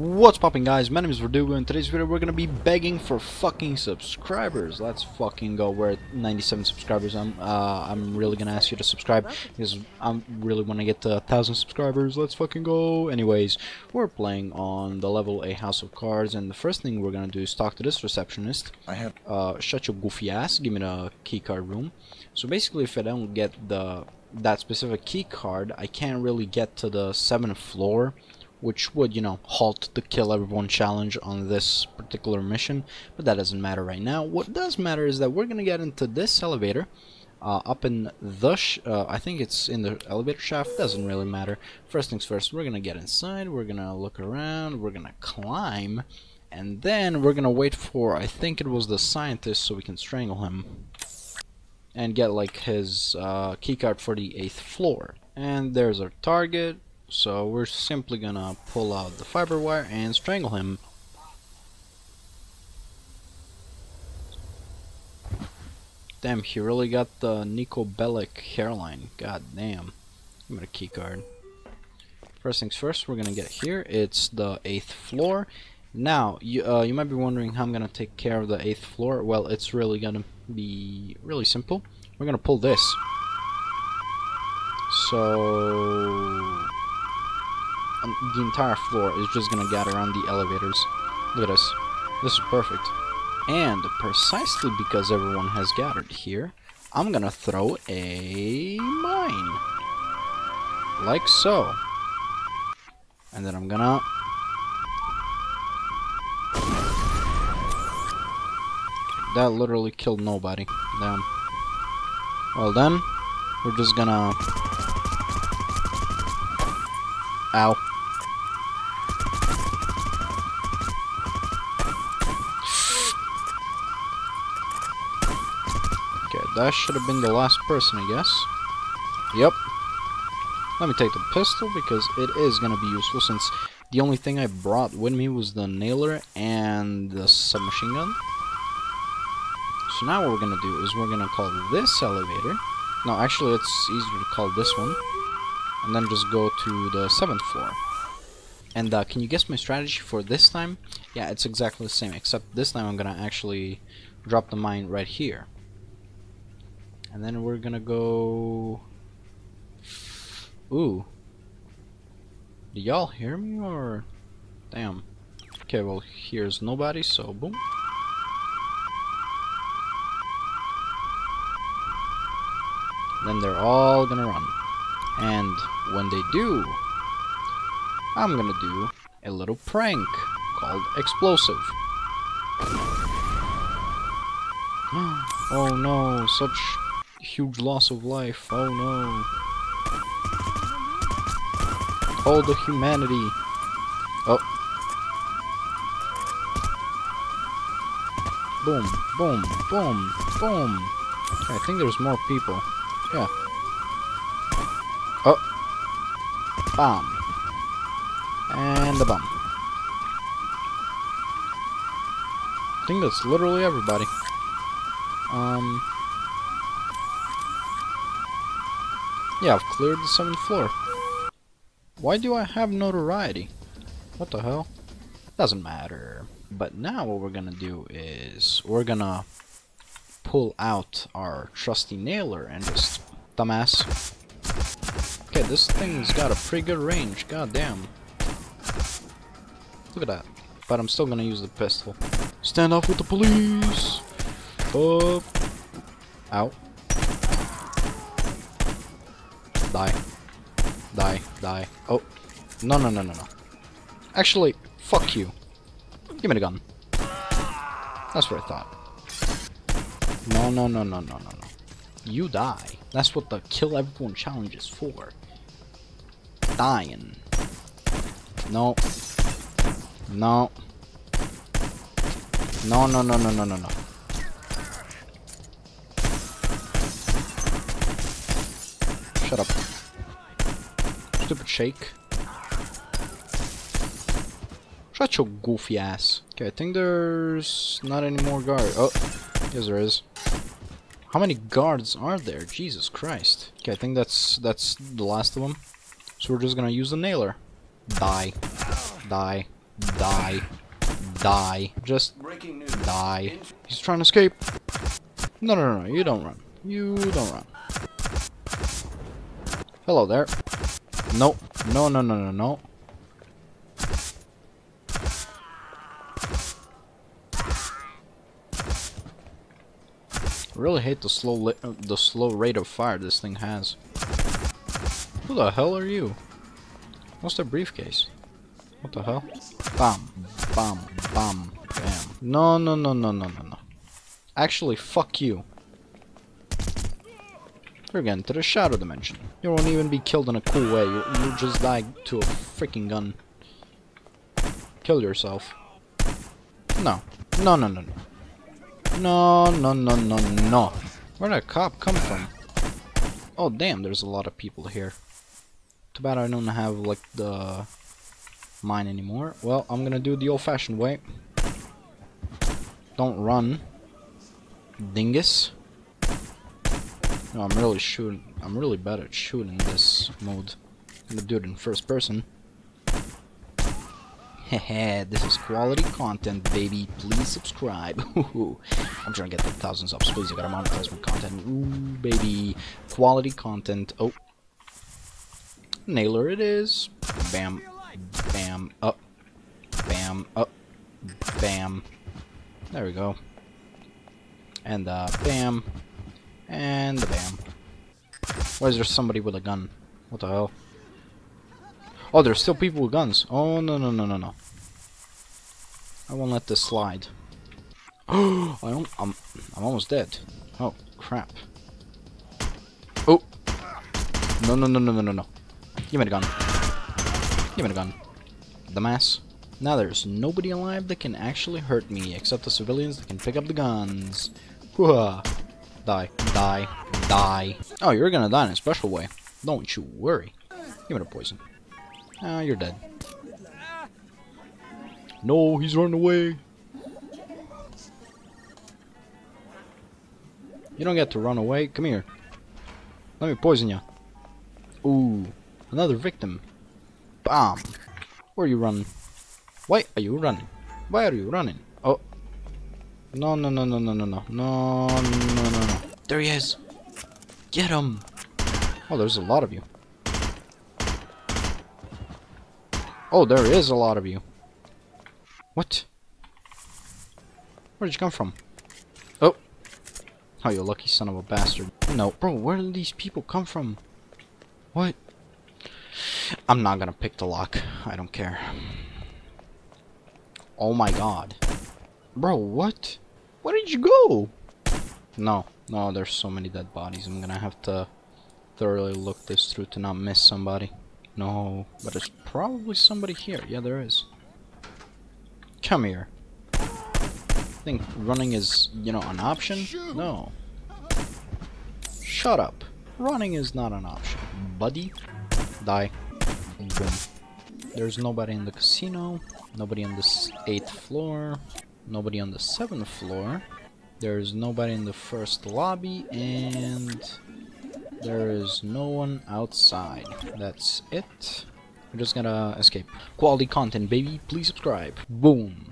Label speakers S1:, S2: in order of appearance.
S1: What's popping guys, my name is Verdugo and today's video we're gonna be begging for fucking subscribers. Let's fucking go, we're at 97 subscribers, I'm, uh, I'm really gonna ask you to subscribe because I really wanna get to 1000 subscribers, let's fucking go. Anyways, we're playing on the level A House of Cards and the first thing we're gonna do is talk to this receptionist.
S2: I have
S1: Uh, shut your goofy ass, give me the keycard room. So basically if I don't get the that specific key card, I can't really get to the 7th floor which would, you know, halt the kill everyone challenge on this particular mission, but that doesn't matter right now. What does matter is that we're gonna get into this elevator, uh, up in the, uh, I think it's in the elevator shaft, doesn't really matter. First things first, we're gonna get inside, we're gonna look around, we're gonna climb, and then we're gonna wait for, I think it was the scientist, so we can strangle him. And get, like, his, uh, keycard for the 8th floor. And there's our target, so we're simply gonna pull out the fiber wire and strangle him. Damn, he really got the Niko Bellic hairline. God damn. Give me the key card. First things first, we're gonna get here. It's the 8th floor. Now, you, uh, you might be wondering how I'm gonna take care of the 8th floor. Well, it's really gonna be really simple. We're gonna pull this. So um, the entire floor is just gonna gather around the elevators. Look at this. This is perfect. And precisely because everyone has gathered here, I'm gonna throw a mine. Like so. And then I'm gonna... That literally killed nobody. Damn. Well then, we're just gonna... Ow. That should have been the last person, I guess. Yep. Let me take the pistol because it is going to be useful since the only thing I brought with me was the nailer and the submachine gun. So now what we're going to do is we're going to call this elevator. No, actually it's easier to call this one. And then just go to the 7th floor. And uh, can you guess my strategy for this time? Yeah, it's exactly the same, except this time I'm gonna actually drop the mine right here. And then we're gonna go... Ooh. Do y'all hear me or... Damn. Okay, well here's nobody, so boom. Then they're all gonna run. And when they do, I'm gonna do a little prank called Explosive. oh no, such huge loss of life. Oh no. All the humanity. Oh. Boom, boom, boom, boom. I think there's more people. Yeah. Oh. Bomb. And a bomb. I think that's literally everybody. Um. Yeah, I've cleared the seventh floor. Why do I have notoriety? What the hell? Doesn't matter. But now what we're gonna do is we're gonna pull out our trusty nailer and just dumbass Okay, this thing's got a pretty good range, god damn. Look at that. But I'm still gonna use the pistol. Stand off with the police! Up! Ow. Die. Die, die. Oh. No, no, no, no, no. Actually, fuck you. Give me the gun. That's what I thought. No, no, no, no, no, no, no. You die. That's what the kill everyone challenge is for. Dying. No. No. No, no, no, no, no, no, no. Shut up. Stupid shake. Shut your goofy ass. Okay, I think there's not any more guards. Oh, yes there is. How many guards are there? Jesus Christ. Okay, I think that's that's the last of them. So we're just gonna use the nailer. Die. Die. Die. Die. Just die. He's trying to escape. No, no, no, no. You don't run. You don't run. Hello there. No. No, no, no, no, no. really hate the slow uh, the slow rate of fire this thing has. Who the hell are you? What's the briefcase? What the hell? Bam, bam, bam, bam. No, no, no, no, no, no, no. Actually, fuck you. You're getting to the shadow dimension. You won't even be killed in a cool way. You, you just die to a freaking gun. Kill yourself. No. No, no, no, no. No, no, no, no, no. Where'd that cop come from? Oh, damn, there's a lot of people here. Too bad I don't have, like, the mine anymore. Well, I'm gonna do the old-fashioned way. Don't run. Dingus. No, I'm really shooting. I'm really bad at shooting this mode. I'm gonna do it in first person. Hehe, this is quality content, baby. Please subscribe. I'm trying to get the thousand subs. Please, I gotta monetize my content. Ooh, baby. Quality content. Oh. Nailer it is. Bam. Bam. Up. Bam. Up. Bam. There we go. And, uh, bam. And bam. Why is there somebody with a gun? What the hell? Oh, there's still people with guns. Oh, no, no, no, no, no. I won't let this slide. I don't, I'm, I'm almost dead. Oh, crap. Oh. No, no, no, no, no, no, no. Give me the gun. Give me the gun. The mass. Now there's nobody alive that can actually hurt me, except the civilians that can pick up the guns. Hooah. Die. Die. Die. Oh, you're gonna die in a special way. Don't you worry. Give me the poison. Ah, you're dead. No, he's running away. You don't get to run away. Come here. Let me poison you. Ooh, another victim. Bam. Where are you running? Why are you running? Why are you running? Oh. No, no, no, no, no, no, no. No, no, no, no. There he is. Get him. Oh, there's a lot of you. Oh, there is a lot of you. What? Where did you come from? Oh. Oh, you lucky son of a bastard. No. Bro, where did these people come from? What? I'm not gonna pick the lock. I don't care. Oh my god. Bro, what? Where did you go? No. No, there's so many dead bodies. I'm gonna have to thoroughly look this through to not miss somebody. No, but there's probably somebody here. Yeah, there is. Come here. I Think running is, you know, an option? No. Shut up. Running is not an option. Buddy. Die. Boom. There's nobody in the casino. Nobody on the 8th floor. Nobody on the 7th floor. There's nobody in the first lobby. And there is no one outside. That's it. We're just gonna escape. Quality content, baby. Please subscribe. Boom.